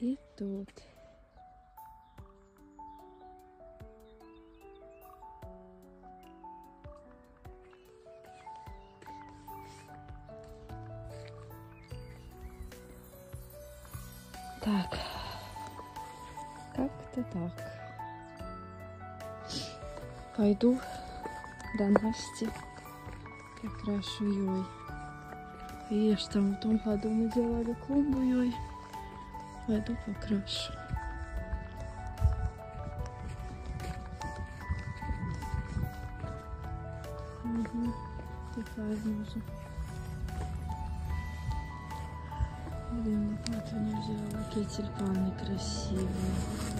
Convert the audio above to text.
І тут. Так. Как-то так. Пойду до Насти. Покрашу ее. Видишь, там в том году мы делали клумбу ее. Пойду покрашу. Угу. Такая внизу. Блин, вот она взяла. Какие тюльпаны красивые.